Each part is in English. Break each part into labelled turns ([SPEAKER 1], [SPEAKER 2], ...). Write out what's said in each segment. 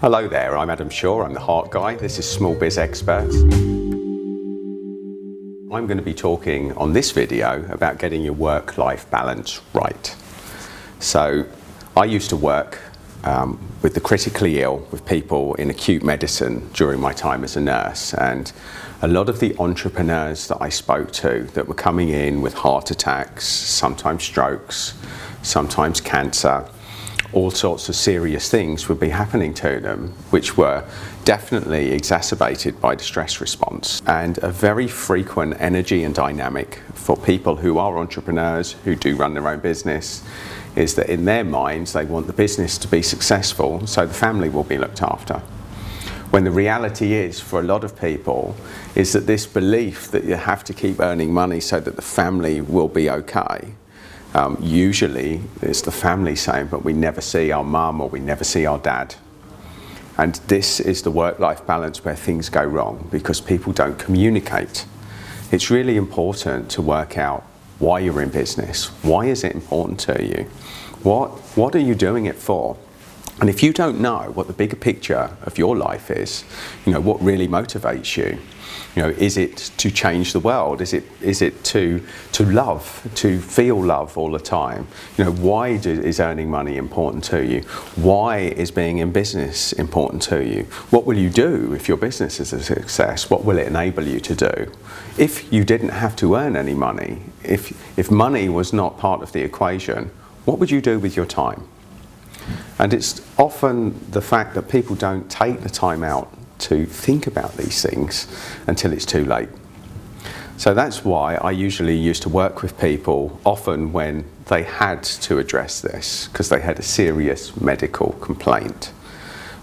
[SPEAKER 1] Hello there, I'm Adam Shaw, I'm the Heart Guy. This is Small Biz Experts. I'm going to be talking on this video about getting your work-life balance right. So, I used to work um, with the critically ill, with people in acute medicine during my time as a nurse. And a lot of the entrepreneurs that I spoke to that were coming in with heart attacks, sometimes strokes, sometimes cancer, all sorts of serious things would be happening to them, which were definitely exacerbated by the stress response. And a very frequent energy and dynamic for people who are entrepreneurs, who do run their own business, is that in their minds they want the business to be successful so the family will be looked after. When the reality is, for a lot of people, is that this belief that you have to keep earning money so that the family will be okay um, usually it's the family saying, but we never see our mum or we never see our dad. And this is the work-life balance where things go wrong because people don't communicate. It's really important to work out why you're in business. Why is it important to you? What, what are you doing it for? And if you don't know what the bigger picture of your life is, you know, what really motivates you, you know, is it to change the world? Is it, is it to, to love, to feel love all the time? You know, why do, is earning money important to you? Why is being in business important to you? What will you do if your business is a success? What will it enable you to do? If you didn't have to earn any money, if, if money was not part of the equation, what would you do with your time? And it's often the fact that people don't take the time out to think about these things until it's too late. So that's why I usually used to work with people often when they had to address this because they had a serious medical complaint.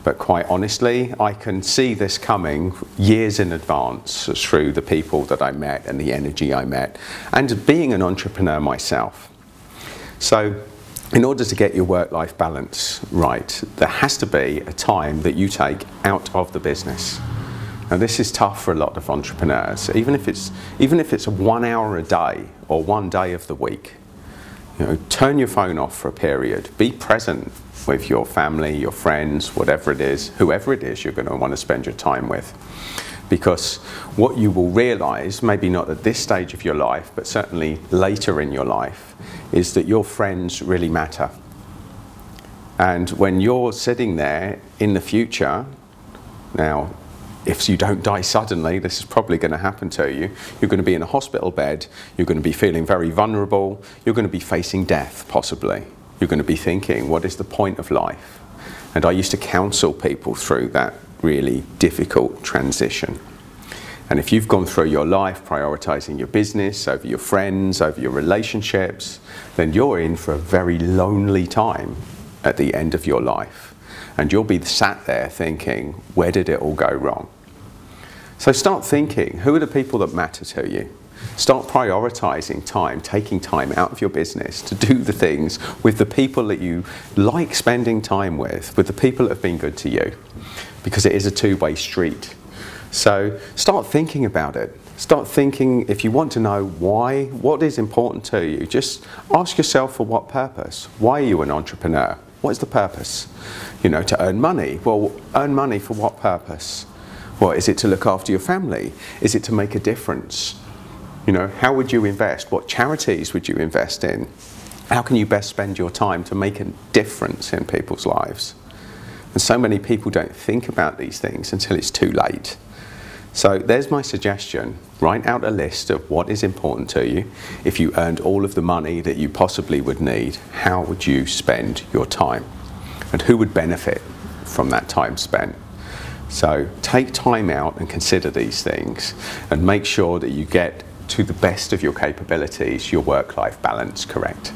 [SPEAKER 1] But quite honestly, I can see this coming years in advance through the people that I met and the energy I met, and being an entrepreneur myself. So in order to get your work-life balance right, there has to be a time that you take out of the business. Now this is tough for a lot of entrepreneurs, even if it's, even if it's one hour a day or one day of the week. You know, turn your phone off for a period. Be present with your family, your friends, whatever it is, whoever it is you're going to want to spend your time with because what you will realize, maybe not at this stage of your life, but certainly later in your life, is that your friends really matter. And when you're sitting there in the future, now, if you don't die suddenly, this is probably going to happen to you. You're going to be in a hospital bed, you're going to be feeling very vulnerable, you're going to be facing death, possibly. You're going to be thinking, what is the point of life? And I used to counsel people through that really difficult transition. And if you've gone through your life prioritizing your business over your friends, over your relationships, then you're in for a very lonely time at the end of your life. And you'll be sat there thinking, where did it all go wrong? So start thinking, who are the people that matter to you? Start prioritizing time, taking time out of your business to do the things with the people that you like spending time with, with the people that have been good to you, because it is a two-way street. So start thinking about it. Start thinking, if you want to know why, what is important to you, just ask yourself for what purpose. Why are you an entrepreneur? What is the purpose? You know, to earn money. Well, earn money for what purpose? Well, is it to look after your family? Is it to make a difference? You know, how would you invest? What charities would you invest in? How can you best spend your time to make a difference in people's lives? And so many people don't think about these things until it's too late. So there's my suggestion. Write out a list of what is important to you. If you earned all of the money that you possibly would need, how would you spend your time? And who would benefit from that time spent? So take time out and consider these things and make sure that you get to the best of your capabilities, your work-life balance correct.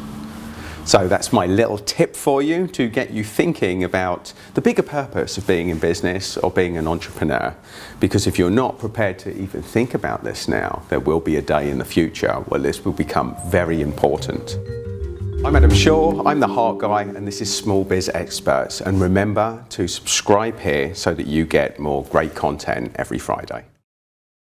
[SPEAKER 1] So that's my little tip for you to get you thinking about the bigger purpose of being in business or being an entrepreneur. Because if you're not prepared to even think about this now, there will be a day in the future where this will become very important. I'm Adam Shaw, I'm the Heart Guy, and this is Small Biz Experts. And remember to subscribe here so that you get more great content every Friday.